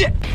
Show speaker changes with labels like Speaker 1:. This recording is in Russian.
Speaker 1: Все!